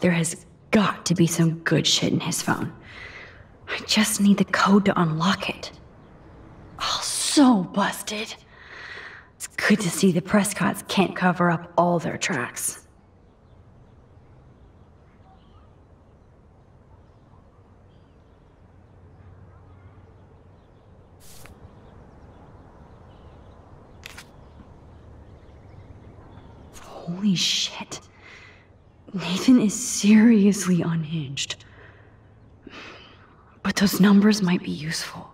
There has got to be some good shit in his phone. I just need the code to unlock it. Oh, so busted. It's good to see the Prescotts can't cover up all their tracks. Holy shit. Nathan is seriously unhinged. But those numbers might be useful.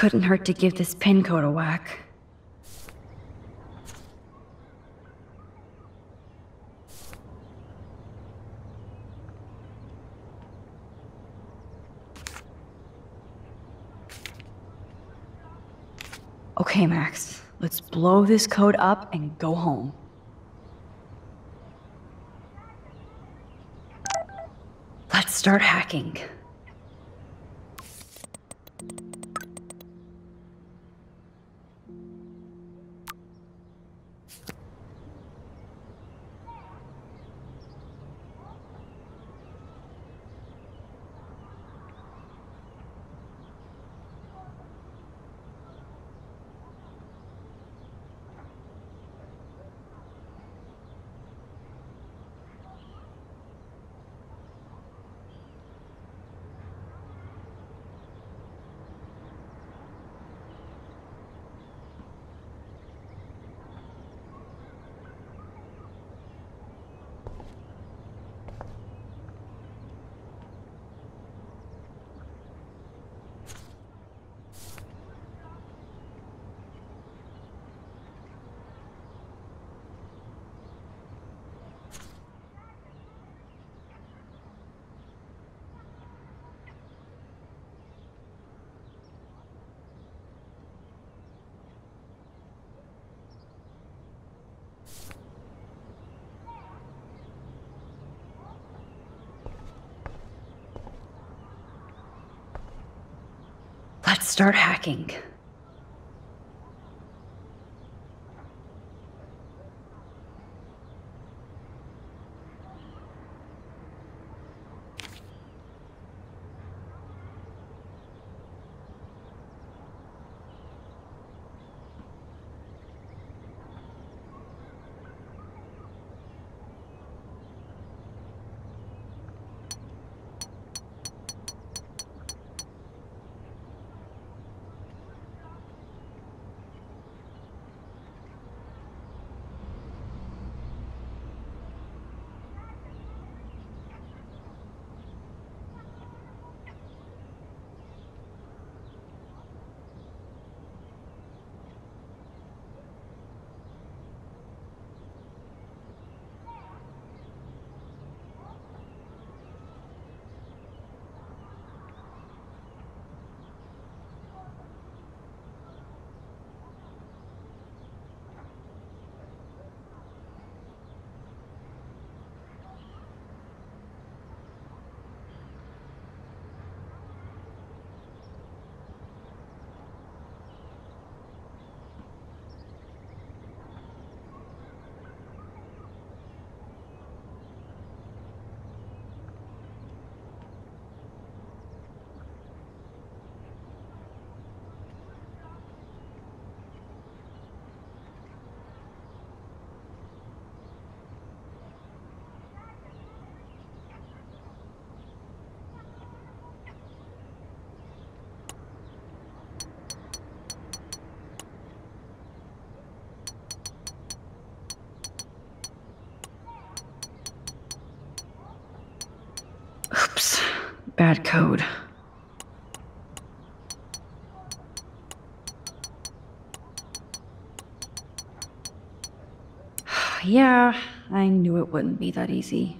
Couldn't hurt to give this pin code a whack. Okay, Max. Let's blow this code up and go home. Let's start hacking. Let's start hacking. Code. yeah, I knew it wouldn't be that easy.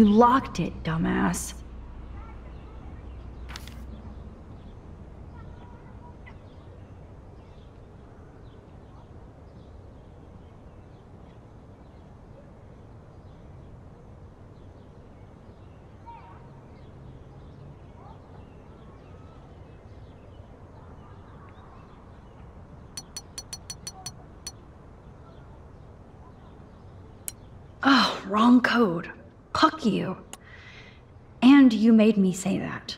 You locked it, dumbass. Oh, wrong code. Fuck you. And you made me say that.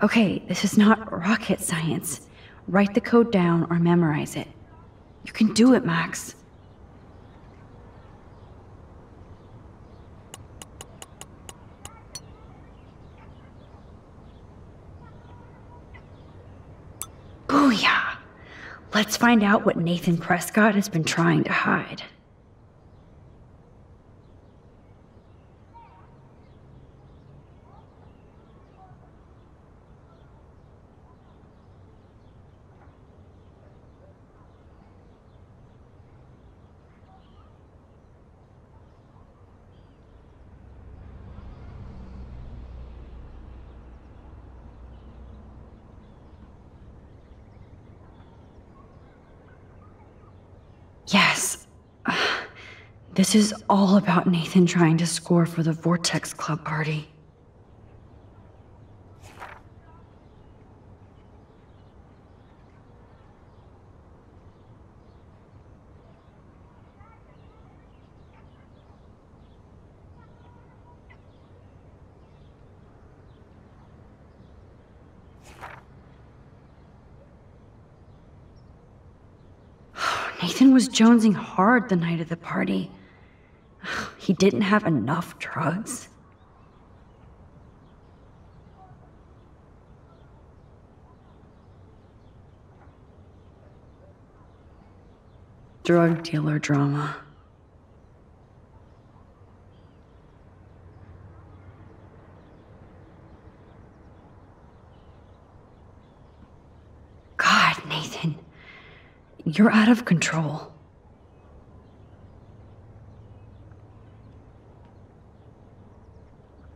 Okay, this is not rocket science. Write the code down or memorize it. You can do it, Max. Booyah! Let's find out what Nathan Prescott has been trying to hide. Yes. This is all about Nathan trying to score for the Vortex Club party. Nathan was jonesing hard the night of the party. He didn't have enough drugs. Drug dealer drama. God, Nathan. You're out of control.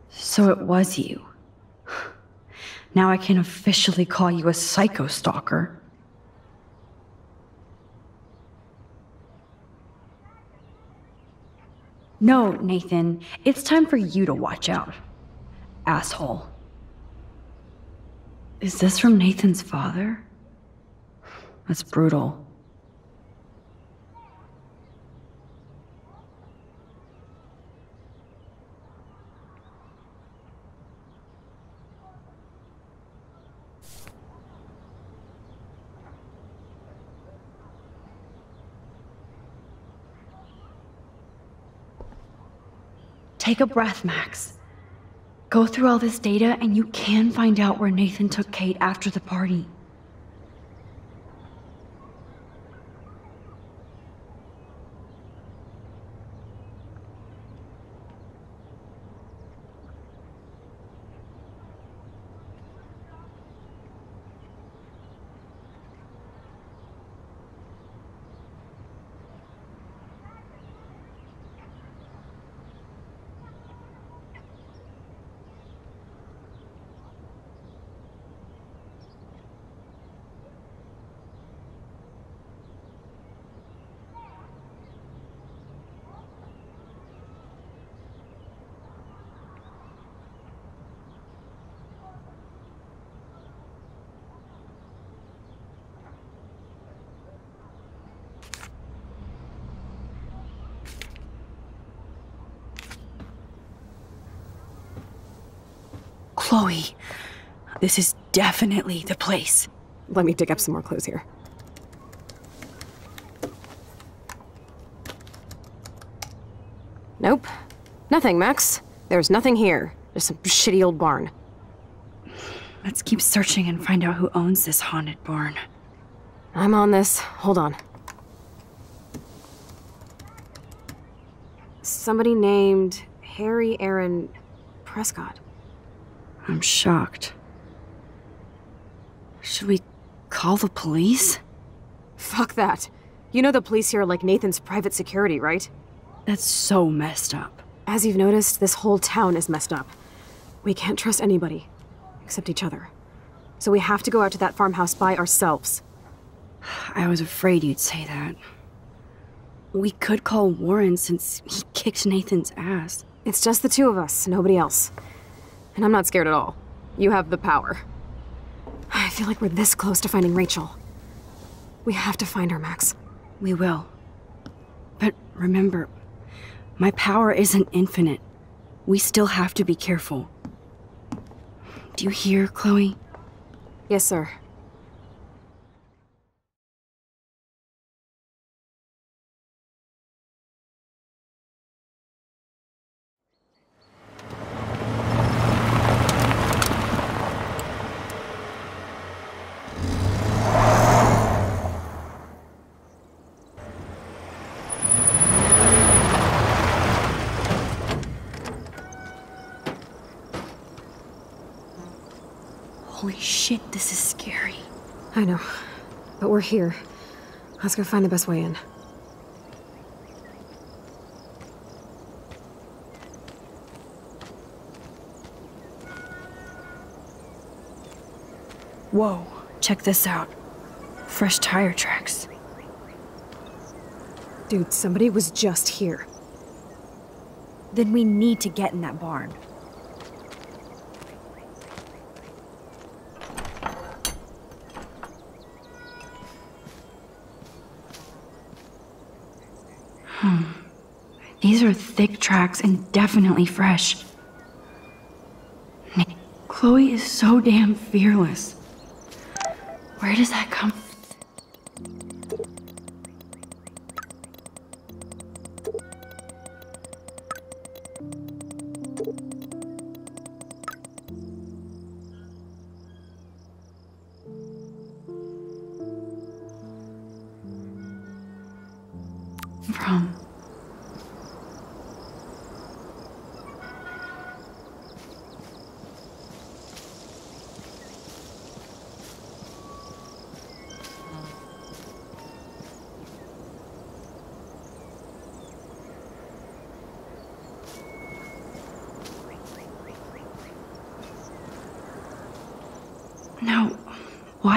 So it was you. Now I can officially call you a psycho stalker. No, Nathan, it's time for you to watch out. Asshole. Is this from Nathan's father? That's brutal. Take a breath, Max. Go through all this data, and you can find out where Nathan took Kate after the party. Chloe, this is definitely the place. Let me dig up some more clues here. Nope. Nothing, Max. There's nothing here. Just some shitty old barn. Let's keep searching and find out who owns this haunted barn. I'm on this. Hold on. Somebody named Harry Aaron Prescott. I'm shocked. Should we call the police? Fuck that. You know the police here are like Nathan's private security, right? That's so messed up. As you've noticed, this whole town is messed up. We can't trust anybody, except each other. So we have to go out to that farmhouse by ourselves. I was afraid you'd say that. We could call Warren since he kicked Nathan's ass. It's just the two of us, nobody else. And I'm not scared at all. You have the power. I feel like we're this close to finding Rachel. We have to find her, Max. We will. But remember, my power isn't infinite. We still have to be careful. Do you hear, Chloe? Yes, sir. Holy shit, this is scary. I know. But we're here. Let's go find the best way in. Whoa, check this out. Fresh tire tracks. Dude, somebody was just here. Then we need to get in that barn. Thick tracks and definitely fresh. Chloe is so damn fearless. Where does that come from?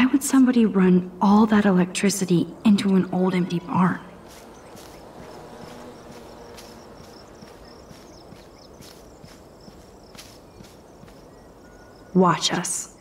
Would somebody run all that electricity into an old empty barn? Watch us.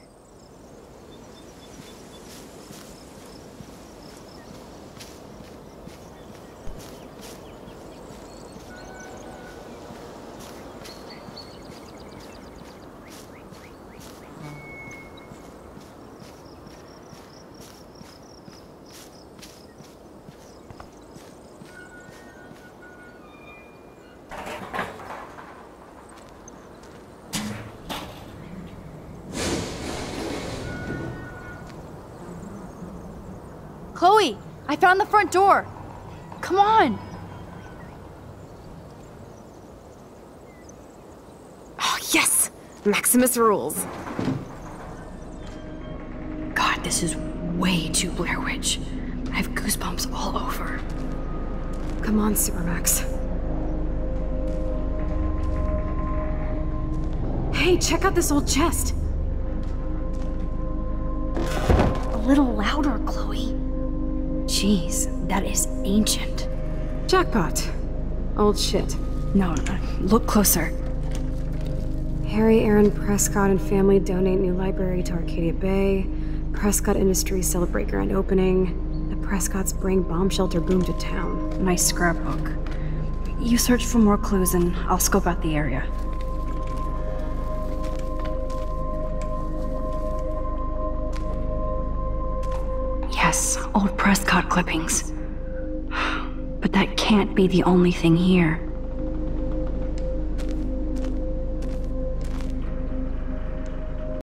I found the front door. Come on. Oh, yes! Maximus rules. God, this is way too Blair Witch. I have goosebumps all over. Come on, Supermax. Hey, check out this old chest. A little louder, Chloe. Jeez, that is ancient. Jackpot. Old shit. No, no, look closer. Harry Aaron Prescott and family donate new library to Arcadia Bay. Prescott Industries celebrate grand opening. The Prescotts bring bomb shelter boom to town. Nice scrapbook. You search for more clues and I'll scope out the area. Clippings. But that can't be the only thing here.